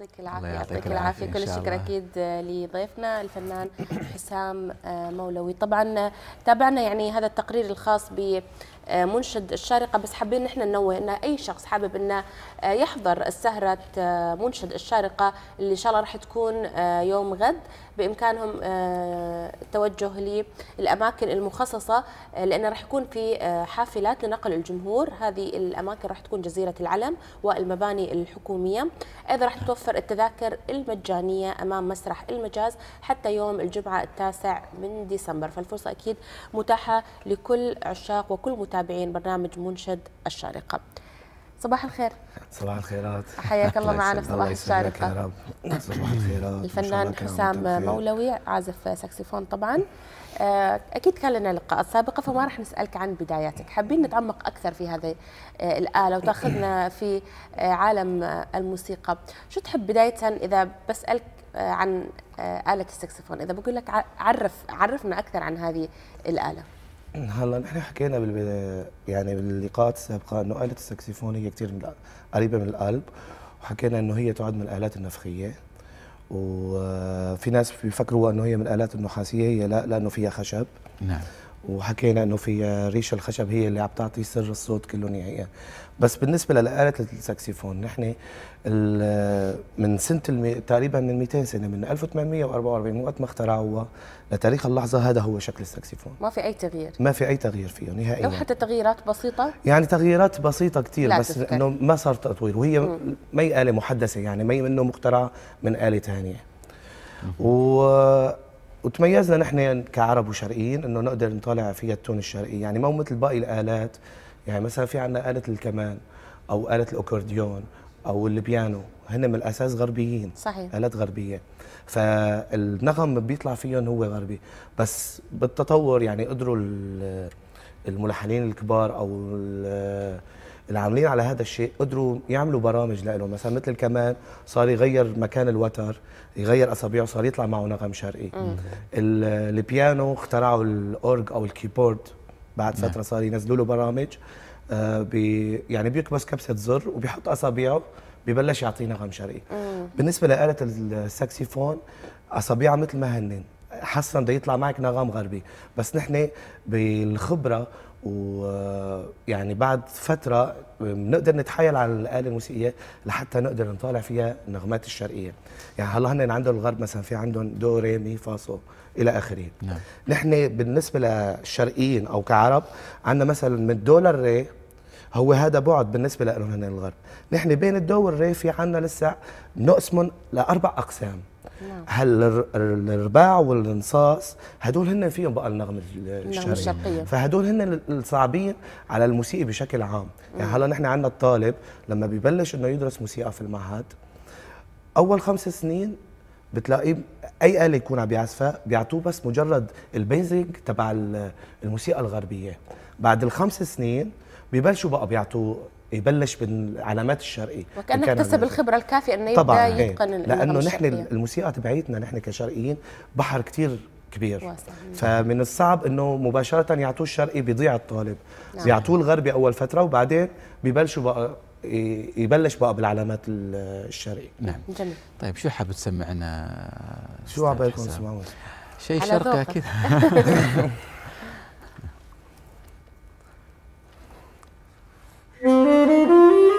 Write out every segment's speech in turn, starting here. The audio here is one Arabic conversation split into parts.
يعطيك العافية يعطيك العافية كل الشكر أكيد لضيفنا الفنان حسام مولوي. طبعا تابعنا يعني هذا التقرير الخاص ب منشد الشارقة. بس حابين نحن ننوه أن أي شخص حابب أنه يحضر السهرة منشد الشارقة اللي إن شاء الله راح تكون يوم غد. بإمكانهم التوجه للأماكن المخصصة لأنه راح يكون في حافلات لنقل الجمهور. هذه الأماكن راح تكون جزيرة العلم والمباني الحكومية. أيضا راح تتوفر التذاكر المجانية أمام مسرح المجاز حتى يوم الجمعة التاسع من ديسمبر. فالفرصة أكيد متاحة لكل عشاق وكل متابعين برنامج منشد الشارقة. صباح الخير. صباح الخيرات. حياك الله معنا في صباح الشارقة يا رب. صباح الخيرات. الفنان حسام مولوي عازف ساكسفون طبعا. أكيد كان لنا لقاءات سابقه فما راح نسألك عن بداياتك. حابين نتعمق أكثر في هذه الآلة وتأخذنا في عالم الموسيقى. شو تحب بدايه؟ إذا بسألك عن آلة الساكسفون. إذا بقول لك عرف عرفنا أكثر عن هذه الآلة. هلا نحن حكينا بالبداية يعني باللقاءات السابقة إنه آلة الساكسفون هي كثير قريبة من القلب وحكينا إنه هي تعد من الآلات النفخية وفي ناس بيفكروا إنه هي من الآلات النحاسية هي لا لأنه فيها خشب. نعم. وحكينا إنه في ريشة الخشب هي اللي عم تعطي سر الصوت كله نهائيا. بس بالنسبة لآلة الساكسفون نحن من سنة المي... تقريبا من 200 سنة من 1844 وقت ما اخترعوها لتاريخ اللحظة هذا هو شكل الساكسفون ما في أي تغيير. ما في أي تغيير فيه نهائيا. لو حتى تغييرات بسيطة؟ يعني تغييرات بسيطة كثير بس تذكر. إنه ما صار تطوير. وهي ما هي آلة محدثة يعني ما هي منه مخترعه من آلة ثانية. و وتميزنا نحن كعرب وشرقيين إنه نقدر نطالع فيها التون الشرقي. يعني مو مثل باقي الآلات. يعني مثلا في عندنا آلة الكمان أو آلة الأكورديون أو البيانو. هن من الأساس غربيين. صحيح. آلات غربية. فالنغم بيطلع فيهم هو غربي. بس بالتطور يعني قدروا الملحنين الكبار أو العاملين على هذا الشيء قدروا يعملوا برامج له مثلا مثل الكمان صار يغير مكان الوتر يغير أصابعه صار يطلع معه نغم شرقي. البيانو اخترعوا الأورج أو ال keyboard. بعد نعم. فترة صار ينزلوا له برامج آه بي يعني بيكبس كبسة زر وبيحط أصابعه ببلش يعطي نغم شرقي. بالنسبة لآلة الساكسيفون أصابعها مثل ما هنن. حسن بده يطلع معك نغم غربي. بس نحن بالخبرة ويعني بعد فترة بنقدر نتحايل على الآلة الموسيقية لحتى نقدر نطالع فيها النغمات الشرقية. يعني هلا هن عندهم الغرب مثلا في عندهم دو ري مي فا صول إلى آخره. نعم. نحن بالنسبة للشرقيين أو كعرب عندنا مثلا من الدو للري هو هذا بعد بالنسبة لهم هن الغرب. نحن بين الدو والري في عندنا لسه نقسمهم لأربع أقسام. نعم. هالرباع والنصاص هدول هن فيهم بقى النغمه الشرقية. فهدول هن الصعبين على الموسيقى بشكل عام. يعني هلا نحن عندنا الطالب لما ببلش إنه يدرس موسيقى في المعهد أول خمس سنين بتلاقيه أي آلة يكون عم بيعزفها بيعطوه بس مجرد البيزك تبع الموسيقى الغربية. بعد الخمس سنين ببلشوا بقى بيعطوه يبلش بالعلامات الشرقي وكانه اكتسب الخبرة الكافية إنه يبدأ يتقن لأنه نحن الموسيقى تبعيتنا نحن كشرقيين بحر كثير كبير. واسع. فمن الصعب إنه مباشرة يعطوه الشرقي بيضيع الطالب. نعم. يعطوه الغربي أول فترة وبعدين ببلشوا بقى يبلش بقى بالعلامات الشرقي نعم. جميل. طيب شو حاب تسمعنا شو عبالكم تسمعوا شيء شرقي كذا. Música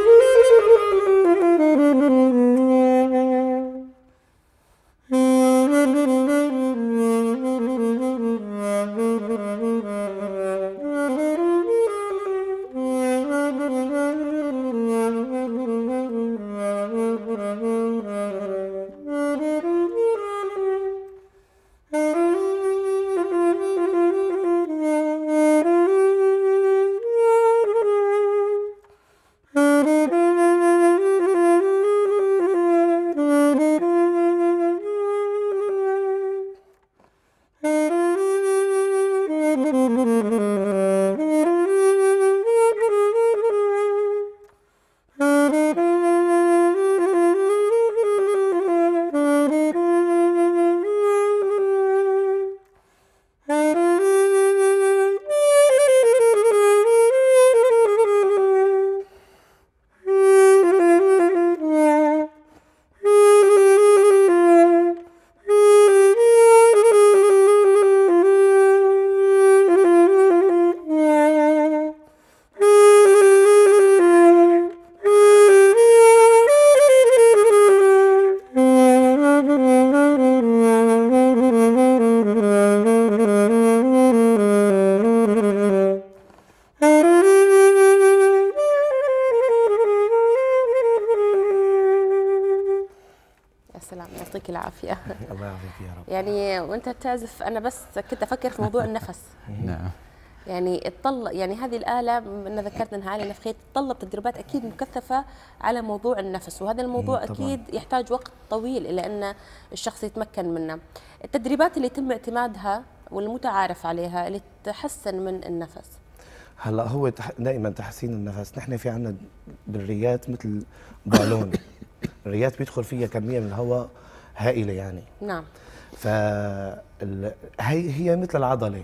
يعافيك يا رب. يعني وأنت تعزف أنا بس كنت أفكر في موضوع النفس. نعم. يعني الطل يعني هذه الآلة أنا ذكرت أنها آلة نفخية تتطلب تدريبات أكيد مكثفة على موضوع النفس وهذا الموضوع طبعا. أكيد يحتاج وقت طويل إلى أن الشخص يتمكن منه. التدريبات اللي يتم اعتمادها والمتعارف عليها اللي تحسن من النفس. هلأ هو دائما تحسين النفس. نحن في عندنا بالريات مثل بالون. الريات بيدخل فيها كمية من الهواء هائلة يعني. نعم. ف هي هي مثل العضلة.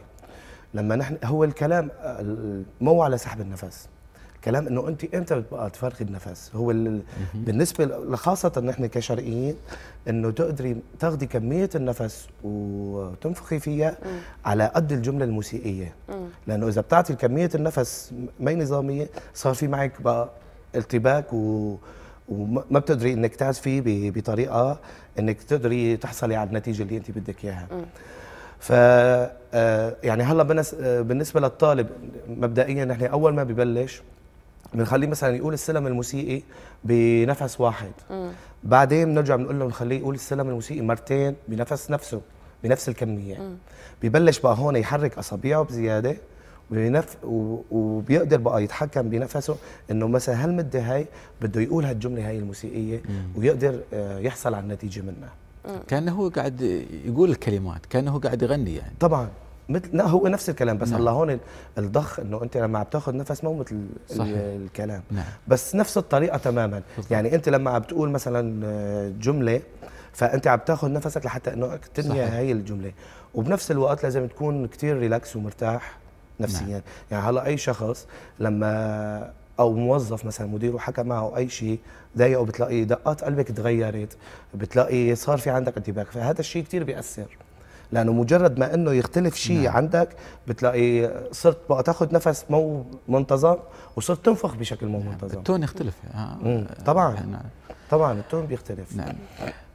لما نحن هو الكلام مو على سحب النفس. كلام إنه انت إمتى بتبقى تفرغي النفس؟ هو بالنسبة خاصة نحن كشرقيين إنه تقدري تاخذي كمية النفس وتنفخي فيها على قد الجملة الموسيقية. لأنه إذا بتعطي كمية النفس ما نظامية صار في معك بقى التباك و وما بتقدري إنك تعزفي بطريقة إنك تقدري تحصلي على النتيجة اللي أنت بدك إياها ف آه، يعني هلأ آه، بالنسبة للطالب مبدئيا نحن أول ما ببلش بنخليه مثلا يقول السلم الموسيقي بنفس واحد م. بعدين بنرجع بنقول له نخليه يقول السلم الموسيقي مرتين بنفس نفسه بنفس الكمية م. ببلش بقى هون يحرك أصابعه بزيادة وبنف... وبيقدر بقى يتحكم بنفسه إنه مثلا هالمده هاي بده يقول هالجملة هاي الموسيقية. ويقدر آه، يحصل على النتيجة منها كأنه هو قاعد يقول الكلمات كأنه هو قاعد يغني يعني طبعا مثل لا هو نفس الكلام بس نعم. الله هون الضخ إنه أنت لما عم تاخذ نفس مو مثل صحيح. الكلام نعم. بس نفس الطريقة تماما بالضبط. يعني أنت لما عم تقول مثلا آه، جملة فأنت عم تاخذ نفسك لحتى إنه تنهي هي الجملة وبنفس الوقت لازم تكون كثير ريلاكس ومرتاح نفسيا نعم. يعني هلا أي شخص لما أو موظف مثلا مديره حكى معه أي شيء ضايقه بتلاقي دقات قلبك تغيرت بتلاقي صار في عندك انتباه فهذا الشيء كثير بيأثر لأنه مجرد ما إنه يختلف شيء نعم. عندك بتلاقي صرت بقى تاخذ نفس مو منتظم وصرت تنفخ بشكل مو نعم. منتظم التون يختلف آه. طبعا نعم. طبعا ال tone بيختلف نعم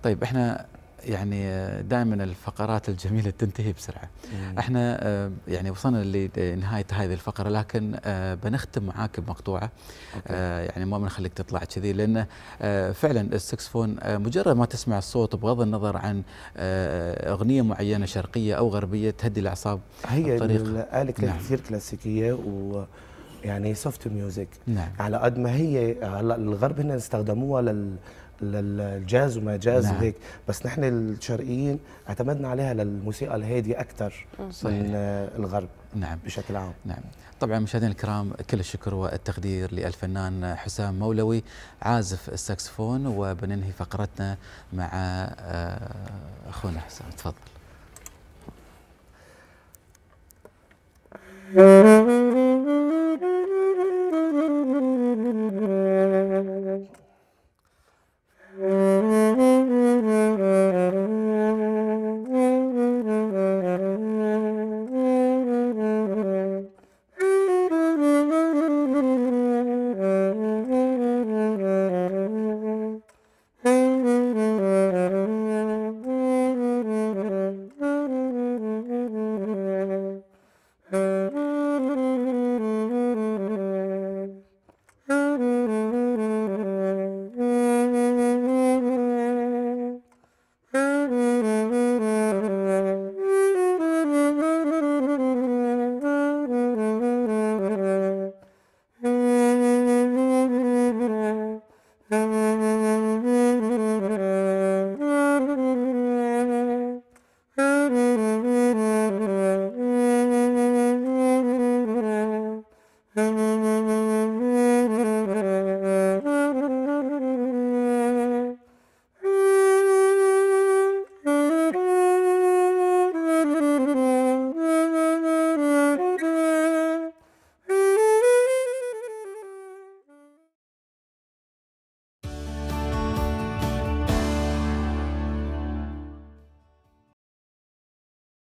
طيب إحنا يعني دائما الفقرات الجميلة تنتهي بسرعة. مم. إحنا آه، يعني وصلنا لنهاية هذه الفقرة لكن آه، بنختم معاك بمقطوعة okay. آه، يعني ما بنخليك تطلع كذي لأن فعلا السكسفون مجرد ما تسمع الصوت بغض النظر عن أغنية معينة شرقية أو غربية تهدي الأعصاب هي الاله نعم. كثير كلاسيكية و يعني soft music نعم. على قد ما هي هلا الغرب هن استخدموها لل للجاز وما جاز نعم. وهيك. بس نحن الشرقيين اعتمدنا عليها للموسيقى الهادية أكثر من الغرب نعم. بشكل عام. نعم. طبعا مشاهدينا الكرام كل الشكر والتقدير للفنان حسام مولوي عازف الساكسفون وبننهي فقرتنا مع آه، أخونا حسام. تفضل.